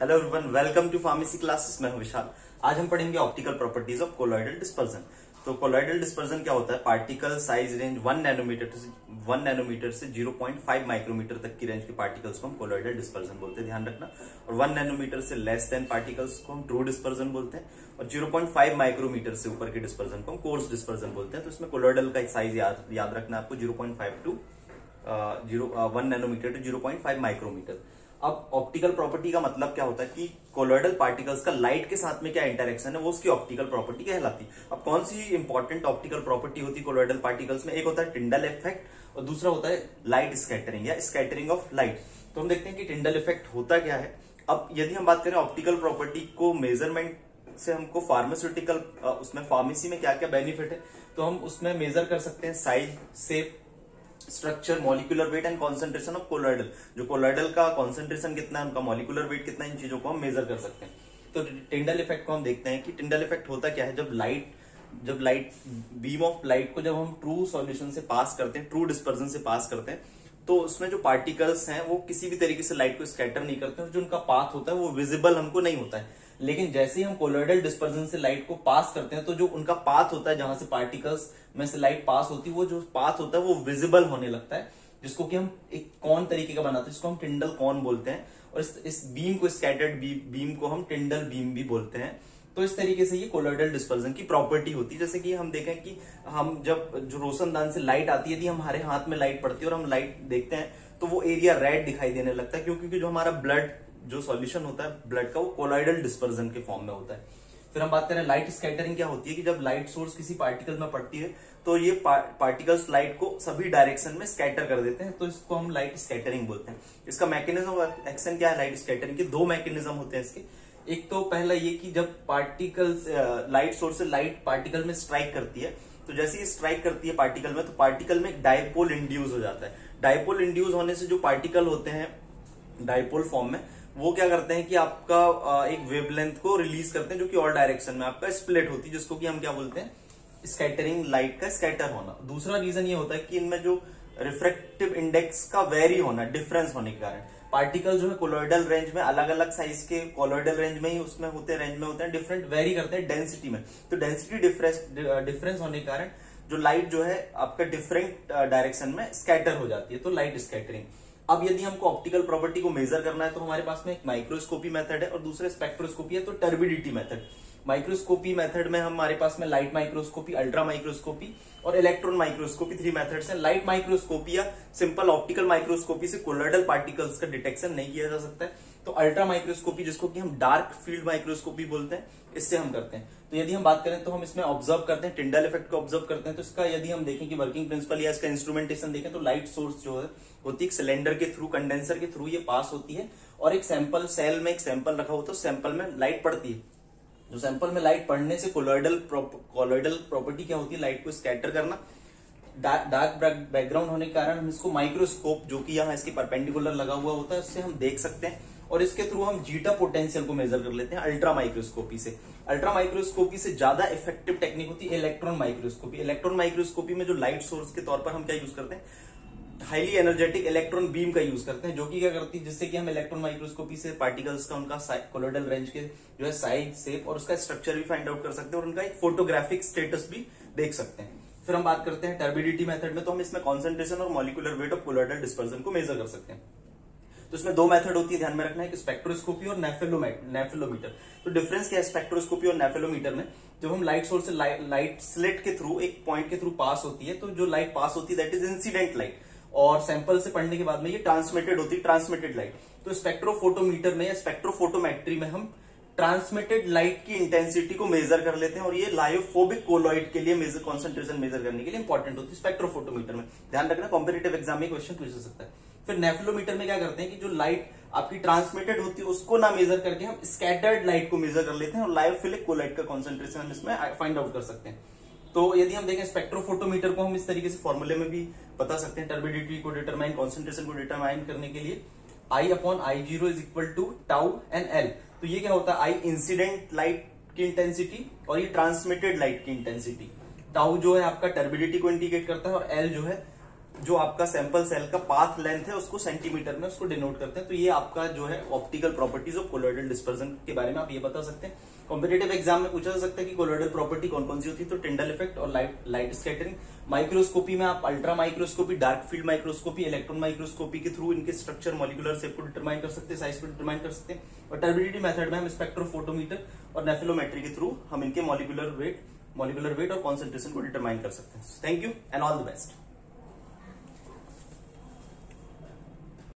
Hello everyone welcome to pharmacy classes मैं हूँ विशाल। आज हम पढ़ेंगे optical properties of colloidal dispersion तो कोलॉइडल डिस्पर्जन क्या होता है? Particle size range one nanometre से वन नैनोमीटर से 0.5 माइक्रोमीटर तक की रेंज के पार्टिकल्स को हम कोलॉइडल डिस्पर्जन बोलते हैं। ध्यान रखना। और वन नैनोमीटर से लेस देन पार्टिकल्स को हम ट्रू डिस्पर्जन बोलते हैं। और 0.5 माइक्रोमीटर से ऊपर के डिस्पर्जन को हम कोर्स डिस्पर्जन बोलते हैं। तो इसमें कोलॉइडल का साइज़ याद याद रखना आपको zero point five to zero one nanometre to zero point five micrometre अब ऑप्टिकल प्रॉपर्टी का मतलब क्या होता है कि कोलोइडल पार्टिकल्स का लाइट के साथ में क्या इंटरेक्शन है, वो उसकी ऑप्टिकल प्रॉपर्टी कहलाती है। अब कौन सी इंपॉर्टेंट ऑप्टिकल प्रॉपर्टी होती है कोलोइडल पार्टिकल्स में? एक होता है टिंडल इफ़ेक्ट और दूसरा होता है लाइट स्कैटरिंग या स्कैटरिंग ऑफ़ लाइट तो हम देखते हैं कि टिंडल इफ़ेक्ट होता क्या है। अब यदि हम बात करें ऑप्टिकल प्रॉपर्टी को मेज़रमेंट से हमको फार्मास्यूटिकल उसमें फार्मेसी में क्या क्या बेनिफिट है तो हम उसमें मेजर कर सकते हैं size shape structure molecular weight and concentration of colloidal जो कोलोइडल का कॉन्सेंट्रेशन कितना है, उनका मॉलिकुलर वेट कितना है, इन चीज़ों को हम मेजर कर सकते हैं। तो टिंडल इफ़ेक्ट को हम देखते हैं कि टिंडल इफ़ेक्ट होता क्या है? जब लाइट जब लाइट बीम ऑफ़ लाइट को जब हम ट्रू सॉल्यूशन से पास करते हैं ट्रू डिस्पर्जन से पास करते हैं तो उसमें जो पार्टिकल्स हैं, वो किसी भी तरीके से लाइट को स्कैटर नहीं करते हैं जो उनका पाथ होता है, वो विजिबल हमको नहीं होता है। लेकिन जैसे ही हम कोलोइडल डिस्पर्जन से लाइट को पास करते हैं तो जो उनका पाथ होता है जहाँ से पार्टिकल्स में से लाइट पास होती है वो जो पाथ होता है वो विजिबल होने लगता है जिसको कि हम एक कौन तरीके का बनाते हैं जिसको हम टिंडल कौन बोलते हैं। और इस, इस बीम को स्कैटर्ड बी, बीम को हम टिंडल बीम भी बोलते हैं। तो इस तरीके से ये कोलोइडल डिस्पर्जन की प्रॉपर्टी होती है। जैसे कि हम देखें कि हम जब जो रोशनदान से लाइट आती है यदि हमारे हाथ में लाइट पड़ती है और हम लाइट देखते हैं तो वो एरिया रेड दिखाई देने लगता है क्योंकि जो हमारा ब्लड जो सॉल्यूशन होता है ब्लड का वो कोलाइडल डिस्पर्जन के फॉर्म में होता है। फिर हम बात करें लाइट स्कैटरिंग क्या होती है कि जब लाइट सोर्स किसी पार्टिकल में पड़ती है तो ये पार्टिकल्स लाइट को सभी डायरेक्शन में स्कैटर कर देते हैं तो इसको हम लाइट स्कैटरिंग बोलते हैं। इसका मैकेनिज्म एक्शन क्या है? लाइट स्कैटरिंग के दो मैकेनिज्म होते हैं इसके। एक तो पहला ये कि जब पार्टिकल्स लाइट सोर्स से लाइट पार्टिकल में स्ट्राइक करती है तो जैसे ही स्ट्राइक करती है पार्टिकल में तो पार्टिकल में डायपोल इंड्यूस हो जाता है। डायपोल इंड्यूस होने से जो पार्टिकल होते हैं डायपोल फॉर्म में वो क्या करते हैं कि आपका एक वेवलेंथ को रिलीज़ करते हैं जो कि ऑल डायरेक्शन में आपका स्प्लिट होती है, जिसको कि हम क्या बोलते हैं? स्कैटरिंग लाइट का स्कैटर होना। दूसरा रीजन ये होता है कि इनमें जो रिफ्रेक्टिव इंडेक्स का वेरी होना डिफरेंस होने के कारण। पार्टिकल जो है कोलोइडल रेंज में अलग अलग साइज़ के कोलोइडल रेंज में ही उसमें होते रेंज में होते हैं डिफरेंट वेरी करते हैं डेंसिटी में। तो डेंसिटी डिफरेंस डिफरेंस होने के कारण जो लाइट जो है आपका डिफरेंट डायरेक्शन में स्कैटर हो जाती है तो लाइट स्कैटरिंग अब यदि हमको ऑप्टिकल प्रॉपर्टी को मेजर करना है तो हमारे पास में एक माइक्रोस्कोपी मेथड है और दूसरे स्पेक्ट्रोस्कोपी है तो टर्बिडिटी मेथड माइक्रोस्कोपी मेथड में हमारे पास में लाइट माइक्रोस्कोपी अल्ट्रा माइक्रोस्कोपी और इलेक्ट्रॉन माइक्रोस्कोपी थ्री मेथड्स हैं. लाइट माइक्रोस्कोपी या सिंपल ऑप्टिकल माइक्रोस्कोपी से कोलर्डल पार्टिकल्स का डिटेक्शन नहीं किया जा सकता है. तो अल्ट्रा माइक्रोस्कोपी, जिसको कि हम डार्क फ़ील्ड माइक्रोस्कोपी बोलते हैं, इससे हम करते हैं। तो यदि हम बात करें तो हम इसमें ऑब्ज़र्व करते हैं टिंडल इफ़ेक्ट को ऑब्ज़र्व करते हैं। तो इसका यदि हम देखें कि वर्किंग प्रिंसिपल या इसका इंस्ट्रूमेंटेशन देखें तो लाइट सोर्स जो है, होती है सिलेंडर के थ्रू कंडेंसर के थ्रू ये पास होती है। और एक सैंपल सेल में एक सैंपल रखा है सैंपल में लाइट पड़ती है। जो सैंपल में लाइट पड़ने से कोलोइडल कोलोइडल प्रॉपर्टी क्या होती है? लाइट को स्कैटर करना। डार्क बैकग्राउंड होने के कारण हम इसको माइक्रोस्कोप जो कि यहाँ इसके परपेंडिकुलर लगा हुआ होता है, उससे हम देख सकते हैं। और इसके थ्रू हम जीटा पोटेंशियल को मेजर कर लेते हैं अल्ट्रा माइक्रोस्कोपी से। अल्ट्रा माइक्रोस्कोपी से ज़्यादा इफ़ेक्टिव टेक्निक होती है इलेक्ट्रॉन माइक्रोस्कोपी इलेक्ट्रॉन माइक्रोस्कोपी में जो लाइट सोर्स के तौर पर हम क्या यूज़ करते हैं? हाईली एनर्जेटिक इलेक्ट्रॉन बीम का यूज़ करते हैं, जो कि क्या करती है? जिससे कि हम इलेक्ट्रॉन माइक्रोस्कोपी से पार्टिकल्स का, उनका कोलोडल रेंज के जो है साइज़ शेप और उसका स्ट्रक्चर भी फाइंड आउट कर सकते हैं और उनका एक फोटोग्राफिक स्टेटस भी देख सकते हैं। फिर हम बात करते हैं टर्बिडिटी मेथड में तो हम इसमें कॉन्सेंट्रेशन और molecular weight of colloidal dispersion को मेजर कर सकते हैं। तो इसमें दो मेथड होती है, ध्यान में रखना है कि स्पेक्ट्रोस्कोपी और नेफेलोमीटर तो डिफरेंस क्या है स्पेक्ट्रोस्कोपी और नेफेलोमीटर में? जब हम लाइट सोर्स से लाइट स्लिट के थ्रू एक पॉइंट के थ्रू पास होती है तो जो लाइट पास होती है दैट इज़ इंसिडेंट लाइट और सैंपल से पढ़ने के बाद में ये ट्रांसमिटेड होती है ट्रांसमिटेड लाइट तो स्पेक्ट्रोफोटोमीटर में या स्पेक्ट्रोफोटोमेट्री में हम ट्रांसमिटेड लाइट की इंटेंसिटी को मेजर कर लेते हैं और ये लायोफोबिक कोलॉइड के लिए मेजर कॉन्सेंट्रेशन मेजर करने के लिए इंपॉर्टेंट होती है स्पेक्ट्रोफोटोमीटर में. ध्यान रखना कॉम्पिटेटिव एग्ज़ाम में क्वेश्चन पूछ सकता है। फिर नेफिलोमीटर में क्या करते हैं कि जो लाइट आपकी ट्रांसमिटेड होती है, उसको ना मेजर करके हम स्कैटर्ड लाइट को मेजर कर लेते हैं और लायोफिलिक कोलाइट का कॉन्सेंट्रेशन हम इसमें फाइंड आउट कर सकते हैं। तो यदि हम देखें स्पेक्ट्रोफोटोमीटर को हम इस तरीके से फॉर्मूले में भी बता सकते हैं टर्बिडिटी को डिटरमाइन कॉन्सेंट्रेशन को डिटरमाइन करने के लिए। I upon I zero is equal to tau and L तो ये क्या होता है? आई इंसिडेंट लाइट की इंटेंसिटी और ये ट्रांसमिटेड लाइट की इंटेंसिटी टाउ जो है आपका टर्बिडिटी को इंडिकेट करता है और एल जो है जो आपका सैंपल सेल का पाथ लेंथ है, उसको सेंटीमीटर में उसको डिनोट करते हैं। तो ये आपका जो है optical properties of colloidal dispersion के बारे में आप ये बता सकते हैं। कॉम्पिटेटिव एग्ज़ाम में पूछा जा सकता है कि कोलोइडल प्रॉपर्टी कौन कौन सी होती है। तो टिंडल इफ़ेक्ट और लाइट लाइट स्कैटरिंग माइक्रोस्कोपी में आप ultra microscopy dark field microscopy electron microscopy के थ्रू इनके स्ट्रक्चर मॉलिकुलर शेप को डिटरमाइन कर सकते हैं साइज़ को डिटरमाइन कर सकते हैं। और टर्बिडिटी मेथड में हम स्पेक्ट्रोफोटोमीटर और नेफिलोमेट्री के थ्रू हम इनके मॉलिकुलर वेट मॉलिकुलर वेट और कॉन्सेंट्रेशन को डिटरमाइन कर सकते हैं। Thank you and all the best